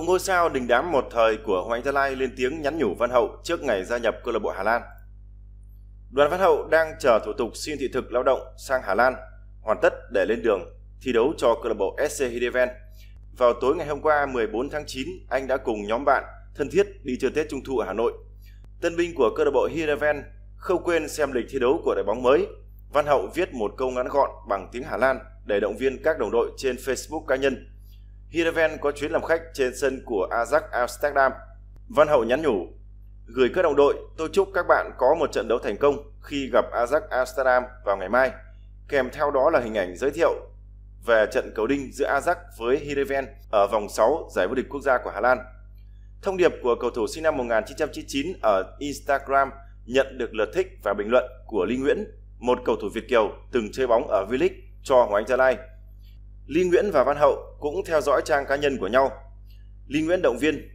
Cựu ngôi sao đình đám một thời của Hoàng Gia Lai lên tiếng nhắn nhủ Văn Hậu trước ngày gia nhập câu lạc bộ Hà Lan. Đoàn Văn Hậu đang chờ thủ tục xin thị thực lao động sang Hà Lan, hoàn tất để lên đường thi đấu cho câu lạc bộ SC Heerenveen. Vào tối ngày hôm qua 14 tháng 9, anh đã cùng nhóm bạn thân thiết đi chơi Tết Trung thu ở Hà Nội. Tân binh của câu lạc bộ Heerenveen không quên xem lịch thi đấu của đội bóng mới. Văn Hậu viết một câu ngắn gọn bằng tiếng Hà Lan để động viên các đồng đội trên Facebook cá nhân. Hiraven có chuyến làm khách trên sân của Ajax Amsterdam. Văn Hậu nhắn nhủ, gửi các đồng đội, tôi chúc các bạn có một trận đấu thành công khi gặp Ajax Amsterdam vào ngày mai. Kèm theo đó là hình ảnh giới thiệu về trận cầu đinh giữa Ajax với Hiraven ở vòng 6 giải vô địch quốc gia của Hà Lan. Thông điệp của cầu thủ sinh năm 1999 ở Instagram nhận được lượt thích và bình luận của Lý Nguyễn, một cầu thủ Việt Kiều từng chơi bóng ở V-League cho Hoàng Anh Gia Lai. Lý Nguyễn và Văn Hậu cũng theo dõi trang cá nhân của nhau. Lý Nguyễn động viên,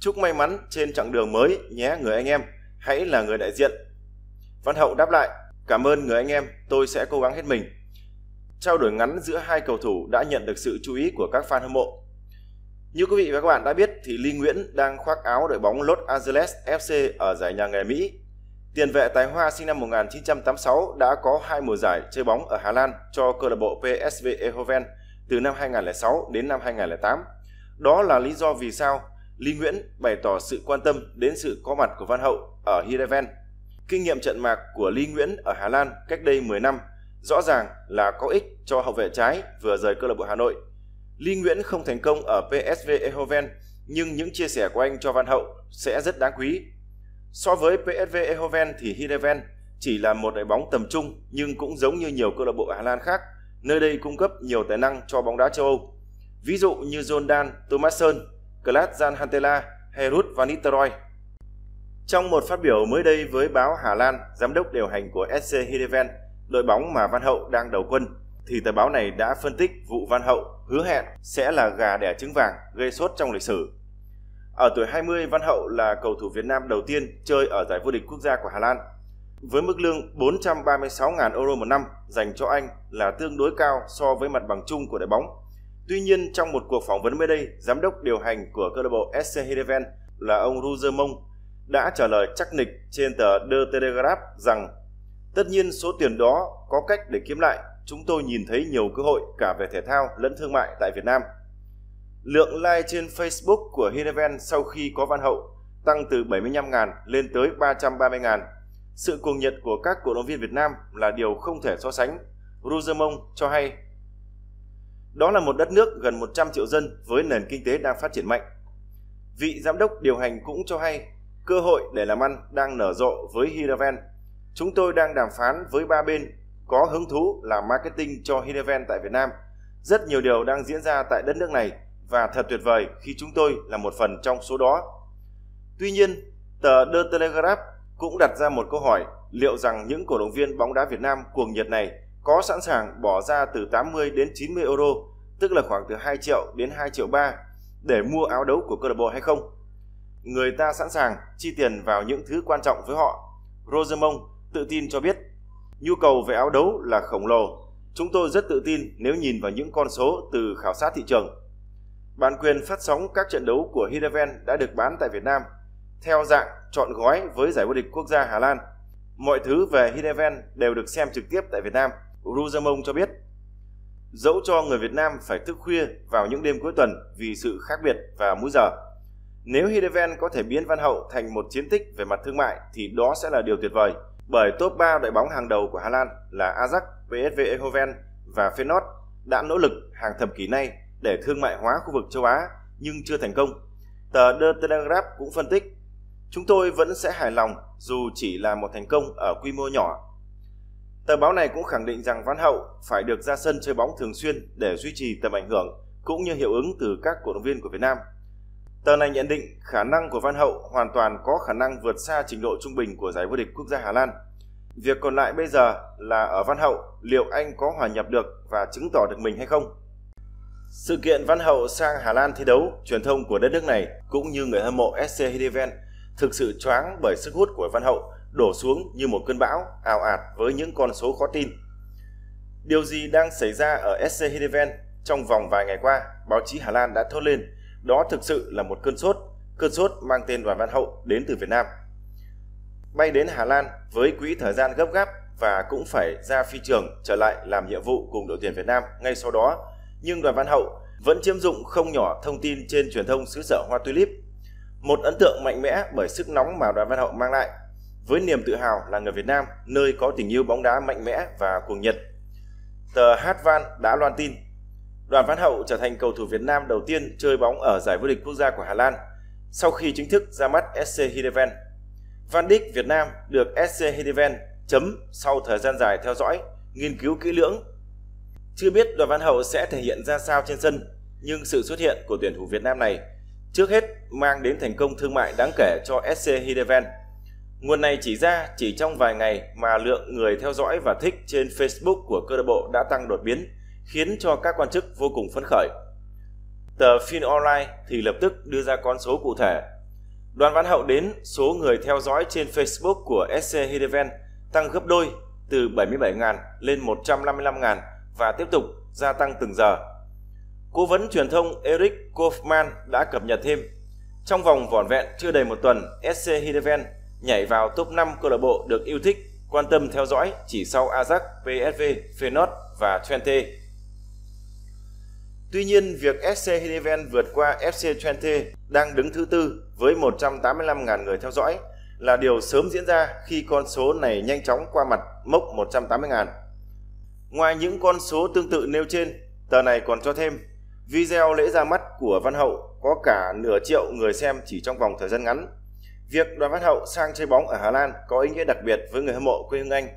chúc may mắn trên chặng đường mới nhé người anh em, hãy là người đại diện. Văn Hậu đáp lại, cảm ơn người anh em, tôi sẽ cố gắng hết mình. Trao đổi ngắn giữa hai cầu thủ đã nhận được sự chú ý của các fan hâm mộ. Như quý vị và các bạn đã biết thì Lý Nguyễn đang khoác áo đội bóng Los Angeles FC ở giải nhà nghề Mỹ. Tiền vệ tài hoa sinh năm 1986 đã có hai mùa giải chơi bóng ở Hà Lan cho câu lạc bộ PSV Eindhoven từ năm 2006 đến năm 2008. Đó là lý do vì sao Lý Nguyễn bày tỏ sự quan tâm đến sự có mặt của Văn Hậu ở Heerenveen. Kinh nghiệm trận mạc của Lý Nguyễn ở Hà Lan cách đây 10 năm rõ ràng là có ích cho hậu vệ trái vừa rời câu lạc bộ Hà Nội. Lý Nguyễn không thành công ở PSV Eindhoven, nhưng những chia sẻ của anh cho Văn Hậu sẽ rất đáng quý. So với PSV Eindhoven thì Heerenveen chỉ là một đội bóng tầm trung nhưng cũng giống như nhiều câu lạc bộ Hà Lan khác nơi đây cung cấp nhiều tài năng cho bóng đá châu Âu. Ví dụ như Jordan Thomasson, Klaas Jan Hantela hay Ruud van Nistelrooy. Trong một phát biểu mới đây với báo Hà Lan, giám đốc điều hành của SC Heerenveen, đội bóng mà Văn Hậu đang đầu quân, thì tờ báo này đã phân tích vụ Văn Hậu hứa hẹn sẽ là gà đẻ trứng vàng gây sốt trong lịch sử. Ở tuổi 20, Văn Hậu là cầu thủ Việt Nam đầu tiên chơi ở giải vô địch quốc gia của Hà Lan với mức lương 436.000 euro một năm dành cho anh là tương đối cao so với mặt bằng chung của đội bóng. Tuy nhiên, trong một cuộc phỏng vấn mới đây, giám đốc điều hành của câu lạc bộ SC Heerenveen là ông Roger mong đã trả lời chắc nịch trên tờ The Telegraph rằng tất nhiên số tiền đó có cách để kiếm lại. Chúng tôi nhìn thấy nhiều cơ hội cả về thể thao lẫn thương mại tại Việt Nam. Lượng like trên Facebook của Heerenveen sau khi có Văn Hậu tăng từ 75.000 lên tới 330.000 sự cuồng nhiệt của các cổ động viên Việt Nam là điều không thể so sánh. Rosemont cho hay, đó là một đất nước gần 100 triệu dân với nền kinh tế đang phát triển mạnh. Vị giám đốc điều hành cũng cho hay, cơ hội để làm ăn đang nở rộ với Hiraven. Chúng tôi đang đàm phán với ba bên có hứng thú làm marketing cho Hiraven tại Việt Nam. Rất nhiều điều đang diễn ra tại đất nước này và thật tuyệt vời khi chúng tôi là một phần trong số đó. Tuy nhiên, tờ The Telegraph cũng đặt ra một câu hỏi liệu rằng những cổ động viên bóng đá Việt Nam cuồng nhiệt này có sẵn sàng bỏ ra từ 80 đến 90 euro, tức là khoảng từ 2 triệu đến 2 triệu 3 để mua áo đấu của câu lạc bộ hay không? Người ta sẵn sàng chi tiền vào những thứ quan trọng với họ. Rosemont tự tin cho biết, nhu cầu về áo đấu là khổng lồ. Chúng tôi rất tự tin nếu nhìn vào những con số từ khảo sát thị trường. Bản quyền phát sóng các trận đấu của Heerenveen đã được bán tại Việt Nam theo dạng chọn gói với giải vô địch quốc gia Hà Lan. Mọi thứ về Heerenveen đều được xem trực tiếp tại Việt Nam. Ruzamong cho biết, dẫu cho người Việt Nam phải thức khuya vào những đêm cuối tuần vì sự khác biệt và múi giờ. Nếu Heerenveen có thể biến Văn Hậu thành một chiến tích về mặt thương mại thì đó sẽ là điều tuyệt vời, bởi top 3 đội bóng hàng đầu của Hà Lan là Ajax, PSV Eindhoven và Feyenoord đã nỗ lực hàng thập kỷ nay để thương mại hóa khu vực châu Á nhưng chưa thành công. Tờ The Telegraph cũng phân tích Chúng tôi vẫn sẽ hài lòng dù chỉ là một thành công ở quy mô nhỏ. Tờ báo này cũng khẳng định rằng Văn Hậu phải được ra sân chơi bóng thường xuyên để duy trì tầm ảnh hưởng cũng như hiệu ứng từ các cổ động viên của Việt Nam. Tờ này nhận định khả năng của Văn Hậu hoàn toàn có khả năng vượt xa trình độ trung bình của giải vô địch quốc gia Hà Lan. Việc còn lại bây giờ là ở Văn Hậu liệu anh có hòa nhập được và chứng tỏ được mình hay không. Sự kiện Văn Hậu sang Hà Lan thi đấu, truyền thông của đất nước này cũng như người hâm mộ SC Heerenveen thực sự choáng bởi sức hút của Văn Hậu đổ xuống như một cơn bão ảo ạt với những con số khó tin. Điều gì đang xảy ra ở SC Heerenveen trong vòng vài ngày qua, báo chí Hà Lan đã thốt lên đó thực sự là một cơn sốt, cơn sốt mang tên Đoàn Văn Hậu đến từ Việt Nam. Bay đến Hà Lan với quỹ thời gian gấp gáp và cũng phải ra phi trường trở lại làm nhiệm vụ cùng đội tuyển Việt Nam ngay sau đó. Nhưng Đoàn Văn Hậu vẫn chiếm dụng không nhỏ thông tin trên truyền thông xứ sở Hoa Tulip. Một ấn tượng mạnh mẽ bởi sức nóng mà Đoàn Văn Hậu mang lại, với niềm tự hào là người Việt Nam, nơi có tình yêu bóng đá mạnh mẽ và cuồng nhiệt. Tờ Hát Van đã loan tin, Đoàn Văn Hậu trở thành cầu thủ Việt Nam đầu tiên chơi bóng ở giải vô địch quốc gia của Hà Lan sau khi chính thức ra mắt SC Heerenveen. Van Dijk Việt Nam được SC Heerenveen chấm sau thời gian dài theo dõi, nghiên cứu kỹ lưỡng chưa biết Đoàn Văn Hậu sẽ thể hiện ra sao trên sân, nhưng sự xuất hiện của tuyển thủ Việt Nam này trước hết mang đến thành công thương mại đáng kể cho SC Heerenveen. Nguồn này chỉ ra chỉ trong vài ngày mà lượng người theo dõi và thích trên Facebook của câu lạc bộ đã tăng đột biến, khiến cho các quan chức vô cùng phấn khởi. Tờ Fin Online thì lập tức đưa ra con số cụ thể. Đoàn Văn Hậu đến số người theo dõi trên Facebook của SC Heerenveen tăng gấp đôi từ 77.000 lên 155.000 và tiếp tục gia tăng từng giờ. Cố vấn truyền thông Eric Kaufman đã cập nhật thêm. Trong vòng vỏn vẹn chưa đầy một tuần, SC Heerenveen nhảy vào top 5 câu lạc bộ được yêu thích, quan tâm theo dõi chỉ sau Ajax, PSV, Feyenoord và Twente. Tuy nhiên, việc SC Heerenveen vượt qua FC Twente đang đứng thứ tư với 185.000 người theo dõi là điều sớm diễn ra khi con số này nhanh chóng qua mặt mốc 180.000. Ngoài những con số tương tự nêu trên, tờ này còn cho thêm video lễ ra mắt của Văn Hậu có cả nửa triệu người xem chỉ trong vòng thời gian ngắn. Việc đoàn Văn Hậu sang chơi bóng ở Hà Lan có ý nghĩa đặc biệt với người hâm mộ quê hương Anh.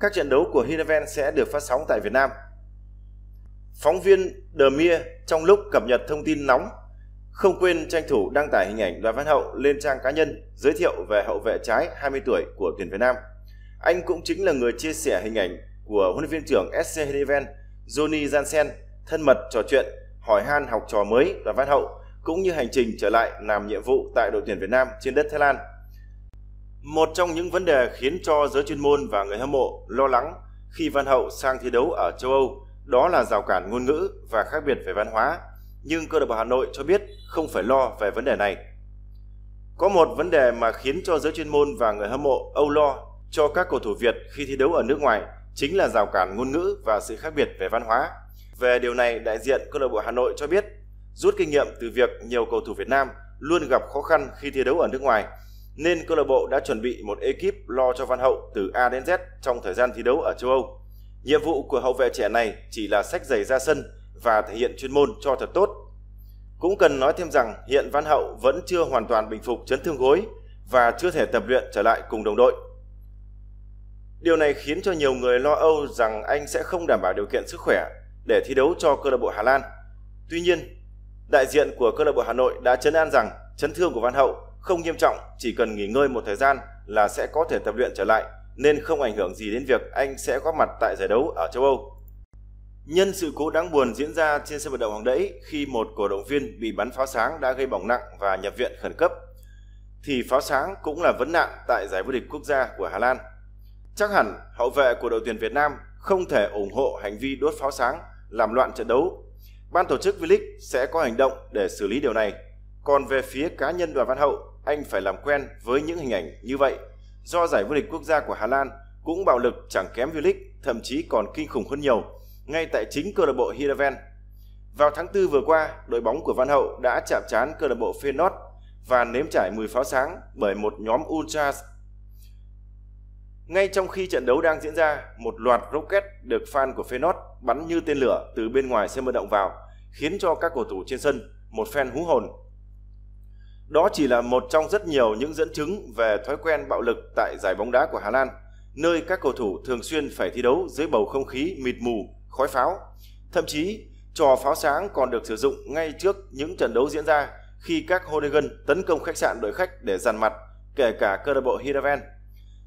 Các trận đấu của Heerenveen sẽ được phát sóng tại Việt Nam. Phóng viên The Mir trong lúc cập nhật thông tin nóng không quên tranh thủ đăng tải hình ảnh Đoàn Văn Hậu lên trang cá nhân giới thiệu về hậu vệ trái 20 tuổi của tuyển Việt Nam. Anh cũng chính là người chia sẻ hình ảnh của huấn luyện viên trưởng SC Heerenveen Johnny Jansen thân mật trò chuyện, hỏi han học trò mới Đoàn Văn Hậu, cũng như hành trình trở lại làm nhiệm vụ tại đội tuyển Việt Nam trên đất Thái Lan. Một trong những vấn đề khiến cho giới chuyên môn và người hâm mộ lo lắng khi Văn Hậu sang thi đấu ở châu Âu đó là rào cản ngôn ngữ và khác biệt về văn hóa. Nhưng câu lạc bộ Hà Nội cho biết không phải lo về vấn đề này. Có một vấn đề mà khiến cho giới chuyên môn và người hâm mộ âu lo cho các cầu thủ Việt khi thi đấu ở nước ngoài chính là rào cản ngôn ngữ và sự khác biệt về văn hóa. Về điều này, đại diện câu lạc bộ Hà Nội cho biết, rút kinh nghiệm từ việc nhiều cầu thủ Việt Nam luôn gặp khó khăn khi thi đấu ở nước ngoài, nên câu lạc bộ đã chuẩn bị một ekip lo cho Văn Hậu từ A đến Z trong thời gian thi đấu ở châu Âu. Nhiệm vụ của hậu vệ trẻ này chỉ là sách giày ra sân và thể hiện chuyên môn cho thật tốt. Cũng cần nói thêm rằng hiện Văn Hậu vẫn chưa hoàn toàn bình phục chấn thương gối và chưa thể tập luyện trở lại cùng đồng đội. Điều này khiến cho nhiều người lo âu rằng anh sẽ không đảm bảo điều kiện sức khỏe để thi đấu cho câu lạc bộ Hà Lan. Tuy nhiên, đại diện của câu lạc bộ Hà Nội đã chấn an rằng chấn thương của Văn Hậu không nghiêm trọng, chỉ cần nghỉ ngơi một thời gian là sẽ có thể tập luyện trở lại nên không ảnh hưởng gì đến việc anh sẽ góp mặt tại giải đấu ở châu Âu. Nhân sự cố đáng buồn diễn ra trên sân vận động Hoàng Đẫy khi một cổ động viên bị bắn pháo sáng đã gây bỏng nặng và nhập viện khẩn cấp, thì pháo sáng cũng là vấn nạn tại giải vô địch quốc gia của Hà Lan. Chắc hẳn hậu vệ của đội tuyển Việt Nam không thể ủng hộ hành vi đốt pháo sáng làm loạn trận đấu. Ban tổ chức V-League sẽ có hành động để xử lý điều này. Còn về phía cá nhân Đoàn Văn Hậu, anh phải làm quen với những hình ảnh như vậy. Do giải vô địch quốc gia của Hà Lan cũng bạo lực chẳng kém V-League, thậm chí còn kinh khủng hơn nhiều, ngay tại chính câu lạc bộ Heerenveen. Vào tháng 4 vừa qua, đội bóng của Văn Hậu đã chạm trán câu lạc bộ Feyenoord và nếm trải mùi pháo sáng bởi một nhóm Ultras ngay trong khi trận đấu đang diễn ra, một loạt rocket được fan của Feyenoord bắn như tên lửa từ bên ngoài sân vận động vào, khiến cho các cầu thủ trên sân một phen hú hồn. Đó chỉ là một trong rất nhiều những dẫn chứng về thói quen bạo lực tại giải bóng đá của Hà Lan, nơi các cầu thủ thường xuyên phải thi đấu dưới bầu không khí mịt mù, khói pháo. Thậm chí, trò pháo sáng còn được sử dụng ngay trước những trận đấu diễn ra khi các hooligan tấn công khách sạn đội khách để dàn mặt, kể cả câu lạc bộ Heerenveen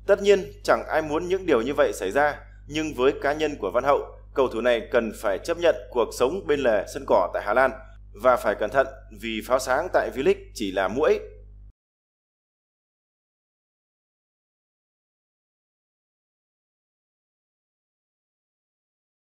Tất nhiên, chẳng ai muốn những điều như vậy xảy ra, nhưng với cá nhân của Văn Hậu, cầu thủ này cần phải chấp nhận cuộc sống bên lề sân cỏ tại Hà Lan. Và phải cẩn thận vì pháo sáng tại V-League chỉ là mũi.